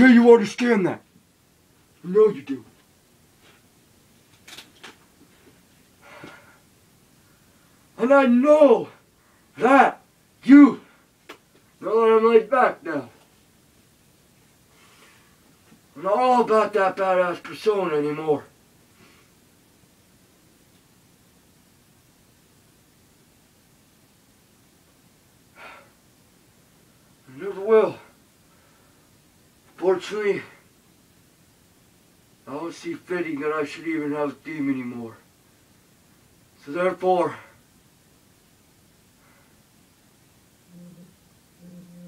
Okay, you understand that. I know you do. And I know that you know that I'm laid back now. I'm not all about that badass persona anymore. I never will. Fortunately, I don't see fitting that I should even have a theme anymore. So therefore,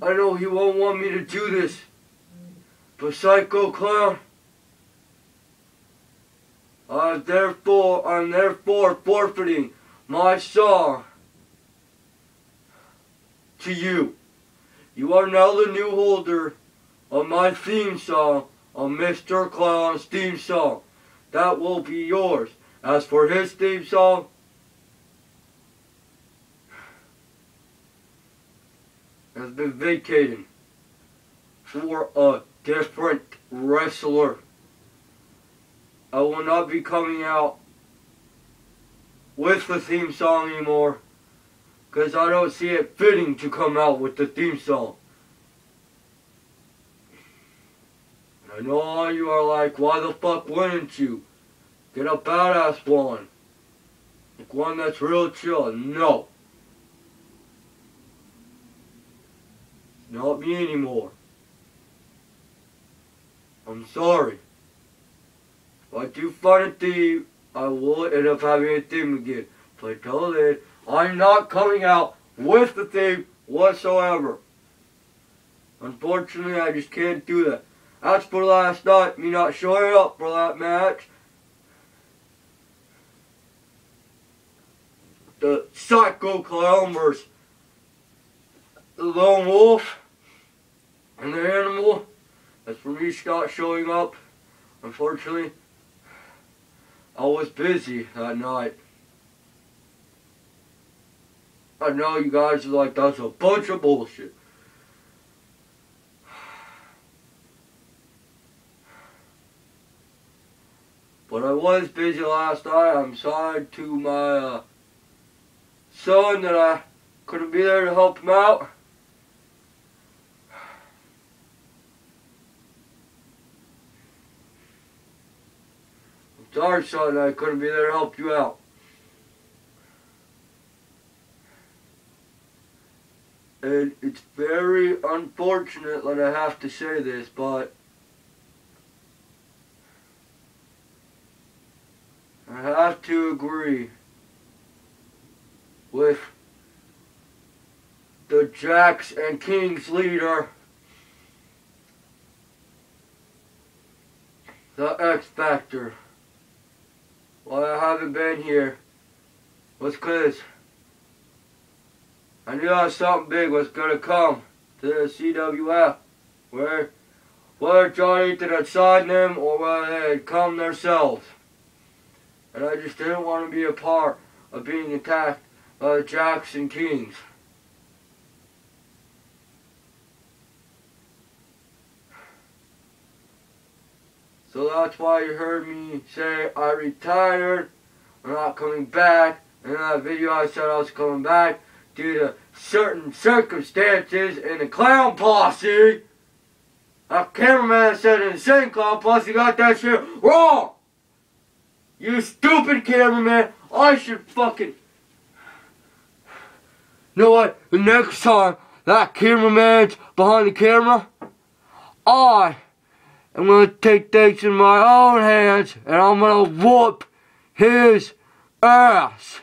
I know he won't want me to do this. But Psycho Clown, I therefore I'm therefore forfeiting my song to you. You are now the new holder of my theme song on Mr. Clown's theme song. That will be yours. As for his theme song, has been vacated for a different wrestler. I will not be coming out with the theme song anymore because I don't see it fitting to come out with the theme song. I know all you are like, why the fuck wouldn't you? Get a badass one. Like one that's real chill. No. Not me anymore. I'm sorry. If I do find a theme, I will end up having a theme again. But until then, I'm not coming out with the theme whatsoever. Unfortunately, I just can't do that. As for last night, me not showing up for that match, the Psycho Clown versus the Lone Wolf and the Animal. As for me, Scott showing up, unfortunately, I was busy that night. I know you guys are like, that's a bunch of bullshit. But I was busy last night. I'm sorry to my uh, son that I couldn't be there to help him out. I'm sorry, son, I couldn't be there to help you out. And it's very unfortunate that I have to say this, but I have to agree with the Jacks and Kings leader, the X Factor. Why I haven't been here was because I knew something big was going to come to the CWF, where whether John Ethan had signed them or whether they had come themselves. And I just didn't want to be a part of being attacked by the Jackson Kings. So that's why you heard me say I retired, I'm not coming back. In that video I said I was coming back due to certain circumstances in the clown posse. A cameraman said in the same clown posse got that shit wrong. You stupid cameraman. I should fucking... You know what? The next time that cameraman's behind the camera, I am going to take things in my own hands and I'm going to whoop his ass.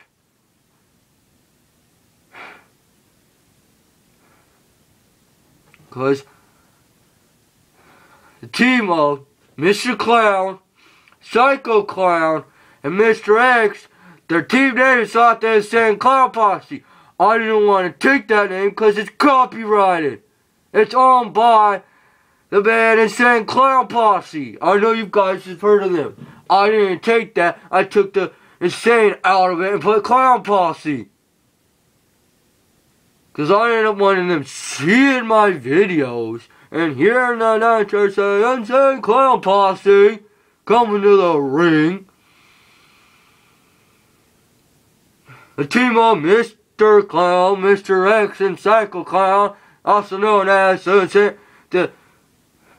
Because the team of Mr. Clown, Psycho Clown, and Mr. X, their team name is out there saying Clown Posse. I didn't want to take that name because it's copyrighted. It's owned by the band Insane Clown Posse. I know you guys have heard of them. I didn't take that. I took the Insane out of it and put Clown Posse. Because I ended up wanting them seeing my videos and hearing the announcer say, Insane Clown Posse coming to the ring. The team of Mr. Clown, Mr. X, and Psycho Clown, also known as the, the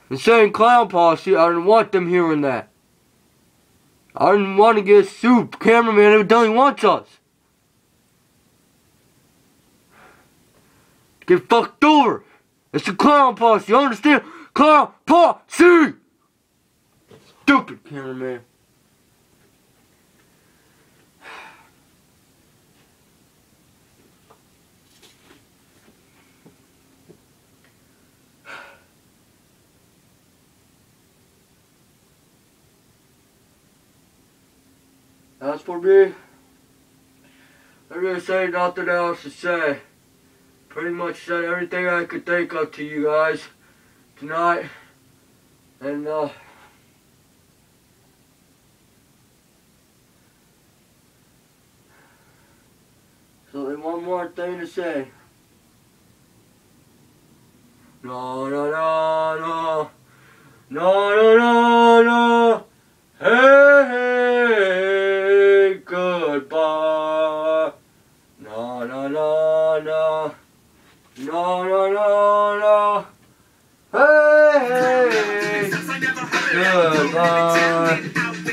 Insane Clown Posse, I didn't want them hearing that. I didn't want to get sued. Cameraman evidently wants us. Get fucked over. It's the clown posse, you understand? Clown posse! Stupid cameraman. As for me, I really say nothing else to say. Pretty much said everything I could think of to you guys tonight. And, uh, so there's one more thing to say. No, no, no, no. No, no, no, no.